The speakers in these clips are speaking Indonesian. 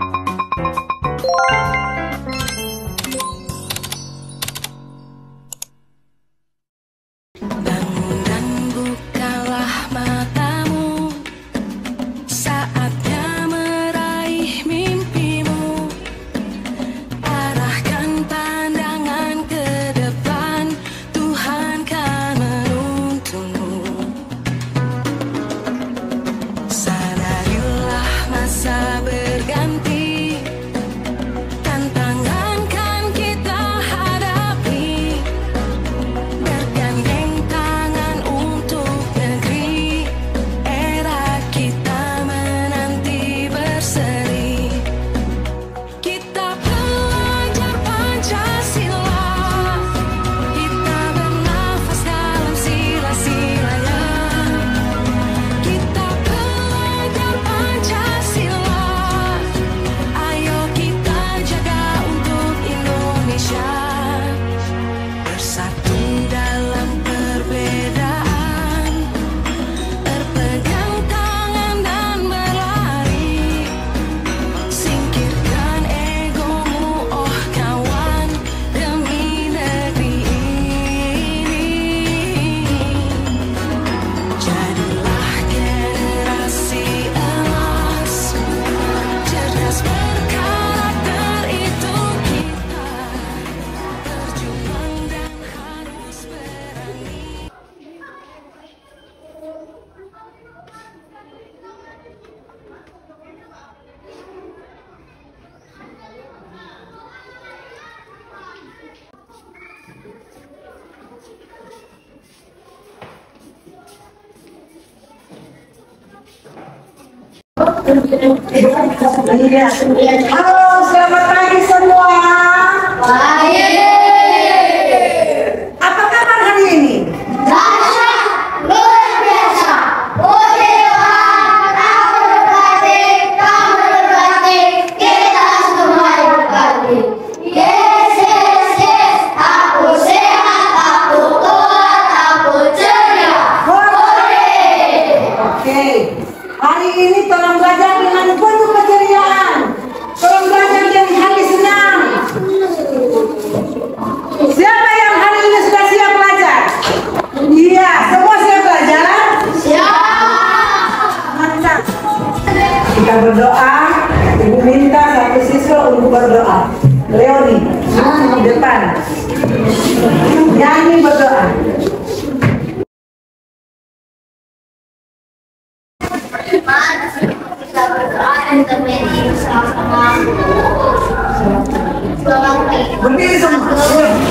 Bye. Halo, selamat pagi semua. bagaan. Yan yung bagaan. Berbeda sama.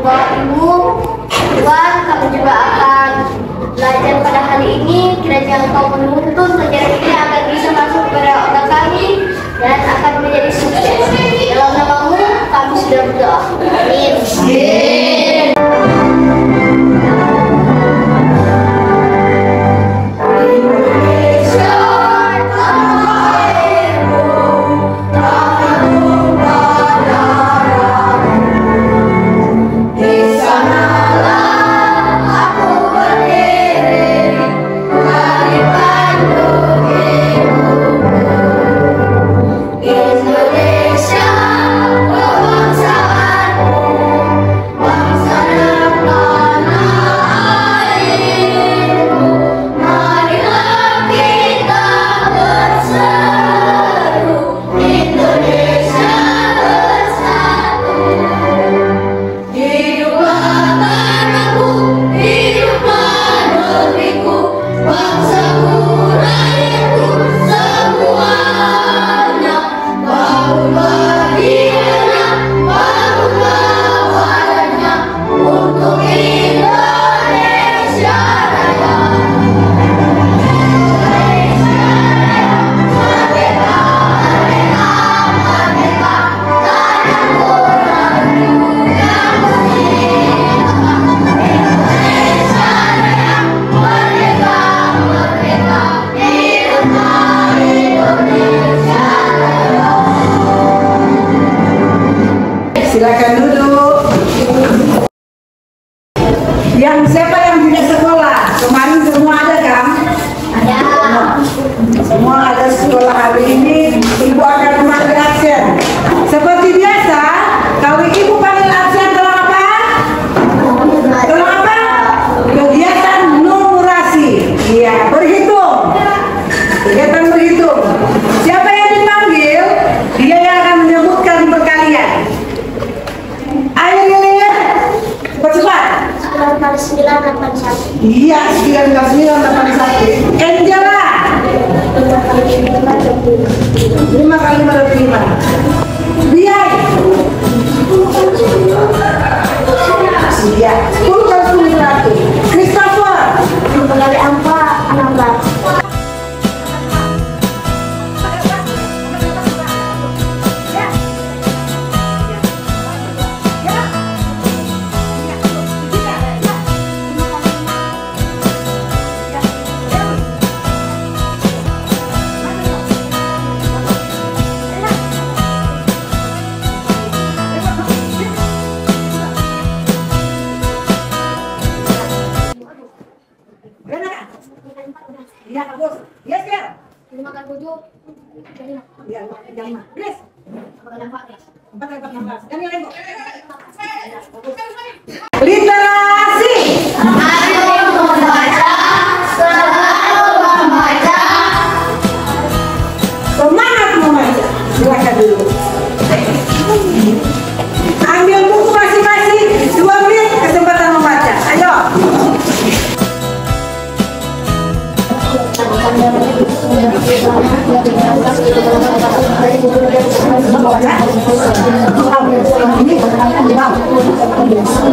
Bahu Tuhan kami juga akan belajar pada hari ini. Kiranya Engkau menuntun pelajaran ini agar bisa masuk pada otak kami Dan akan menjadi sukses. Dalam namamu kami sudah berdoa. Amin.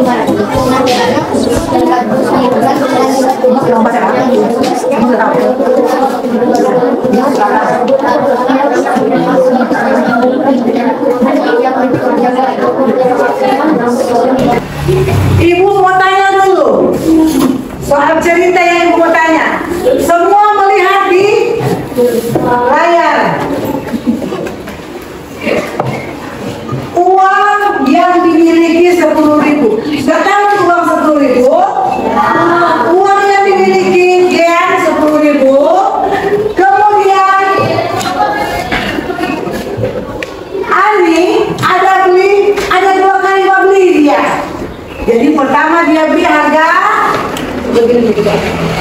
再来続けることが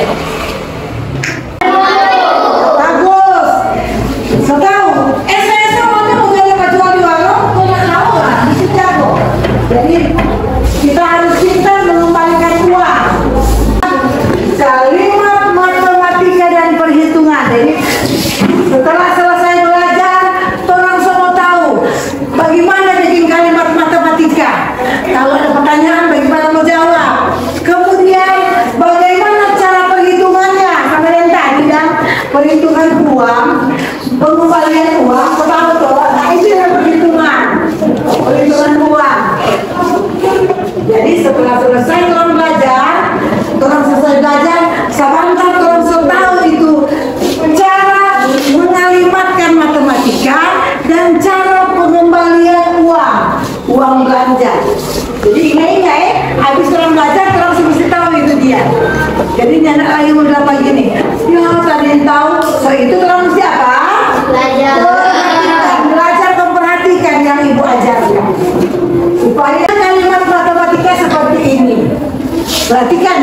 Iya. Belajar memperhatikan yang ibu ajarkan. Supaya kalimat matematika seperti ini. Perhatikan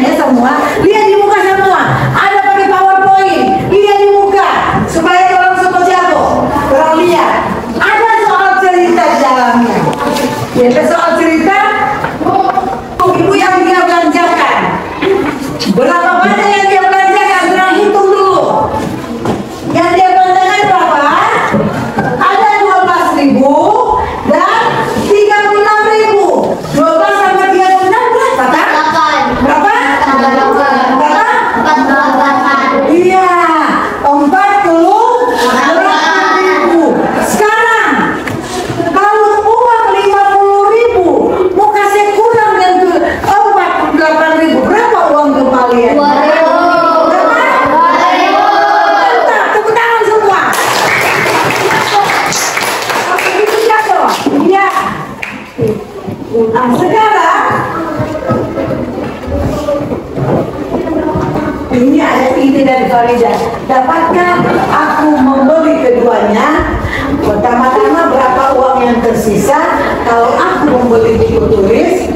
Sekarang ini ada ide dari Farida. Dapatkah aku membeli keduanya? Pertama-tama berapa uang yang tersisa? Kalau aku membeli buku tulis,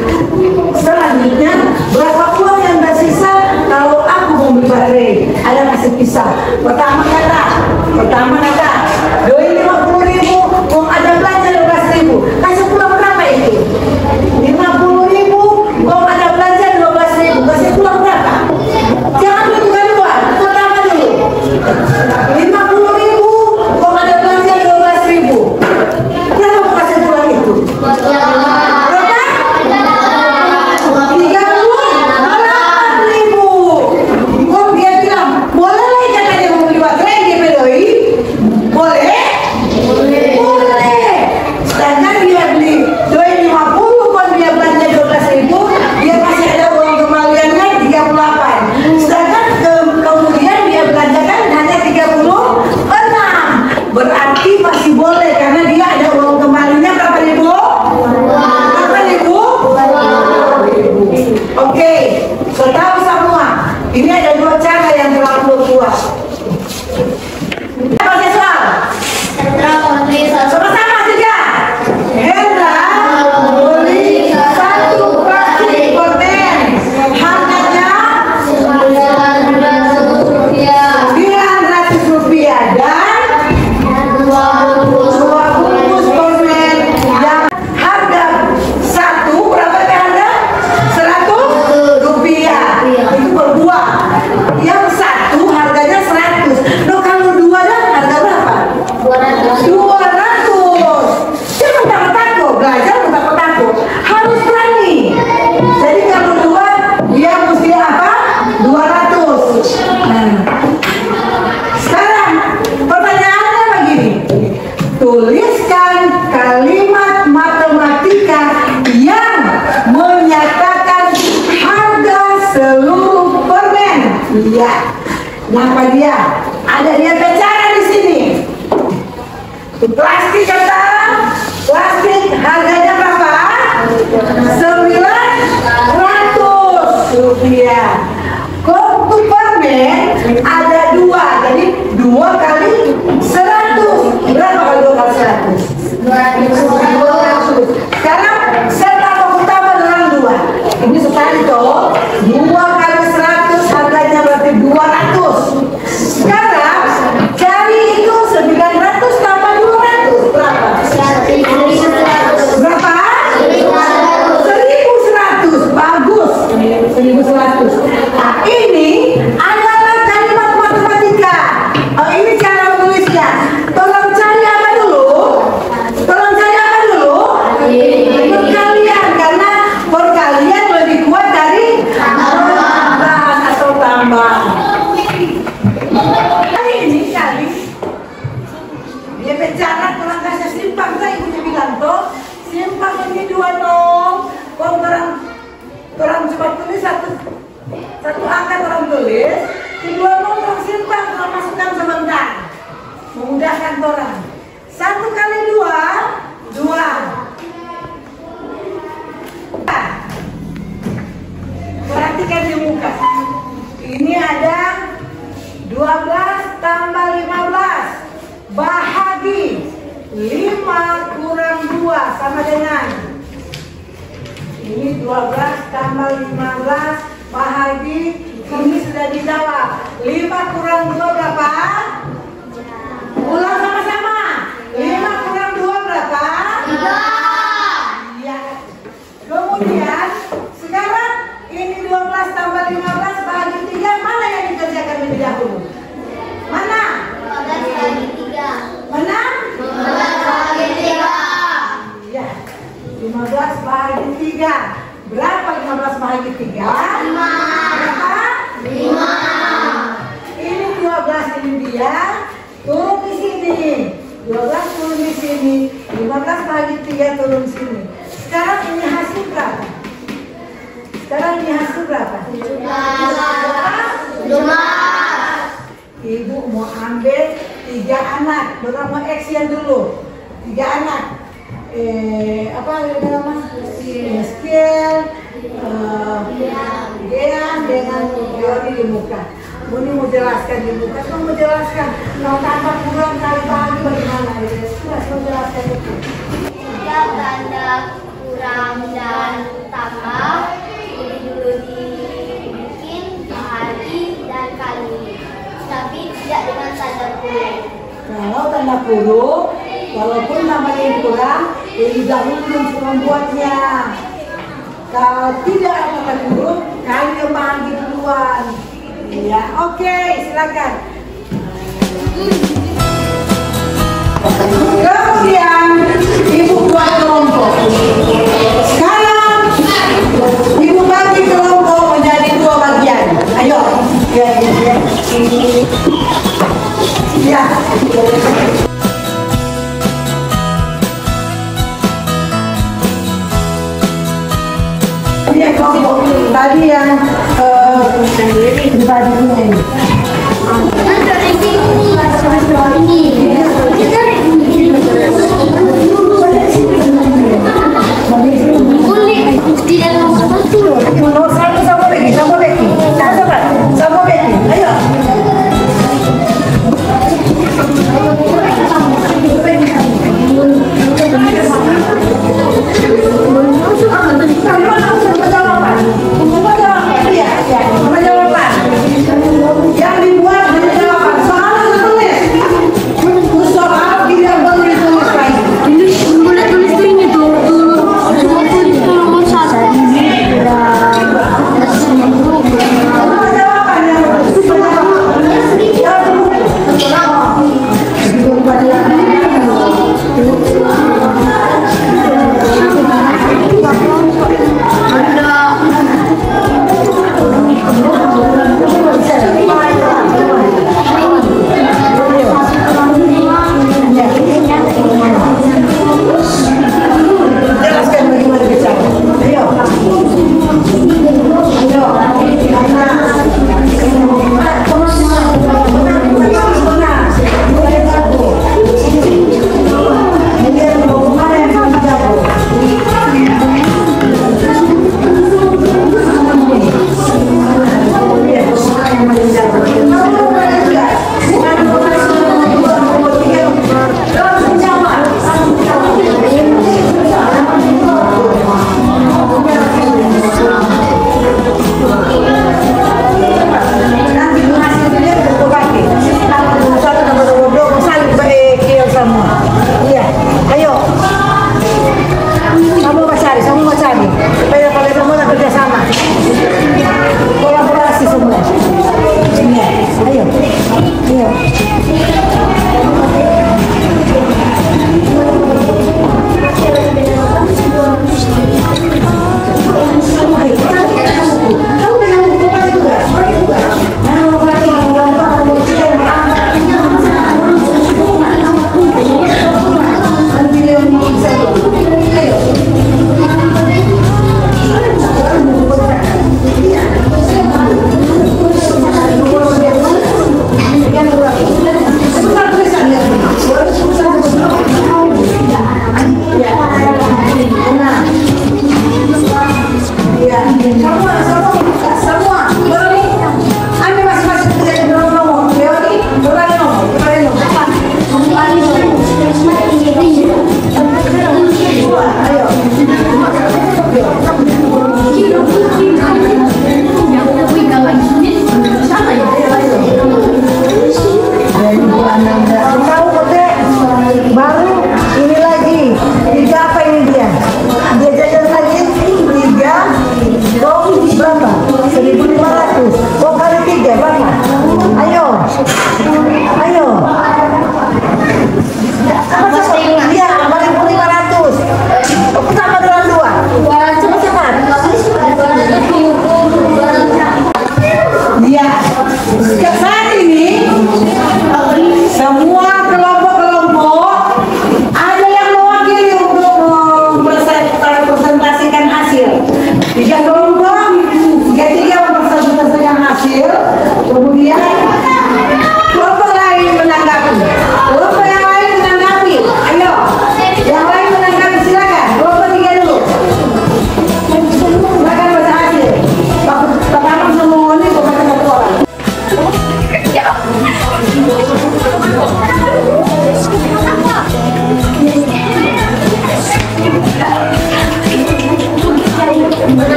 selanjutnya berapa uang yang tersisa? Kalau aku membeli baterai, ada kasih pisah. Pertama kata, pertama kata, doi masukkan sebentar. Memudahkan orang. Satu kali dua dua. Perhatikan di muka. Ini ada 12 tambah 15 bahagi. 5 kurang 2 sama dengan. Ini 12 tambah 15 bahagi ini sudah dijawab 5 kurang 2 berapa? ulang sama-sama 5 kurang 2 berapa? Iya. Kemudian sekarang ini 12 tambah 15 bahagi 3 mana yang dikerjakan lebih dahulu? Mana? Mana? Iya. 15 bahagi 3. Berapa 15 bahagi 3? 5. 12 ini dia. Turun di sini. 12 turun di sini. 15 bahagi 3 turun di sini. Sekarang ini hasil berapa? Sekarang ini hasil berapa? Ibu mau ambil tiga anak, berapa action dulu? Tiga anak. eh, apa nama? Eskiel, eh, Dean dengan Yoni di muka. Buni mau jelaskan di muka, kamu mau jelaskan. Kalau tambah kurang kali pagi bagaimana? Ya, sudah, kamu jelaskan itu. Tiga tanda kurang dan tambah dulu dibikin hari dan kali tapi tidak dengan tanda kurung Kalau tanda kurung, walaupun namanya yang kurang, lebih dahulu yang membuatnya. Kalau tidak ada tanda kurung, kalian bagi duluan. Ya, oke, silakan. Kemudian ibu buat kelompok. Sekarang ibu bagi kelompok menjadi dua bagian. Ayo, ya, ya, ya. tadi yang eh, dibagi ini.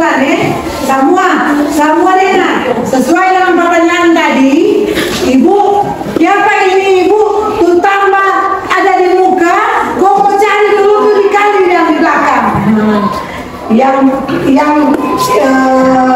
Kesimpulan ya. Semua, semua dengar. Sesuai dengan pertanyaan tadi, Ibu, siapa ini Ibu? Tambah ada di muka, kau mau cari dulu tuh dikali yang di belakang. Yang yang eh,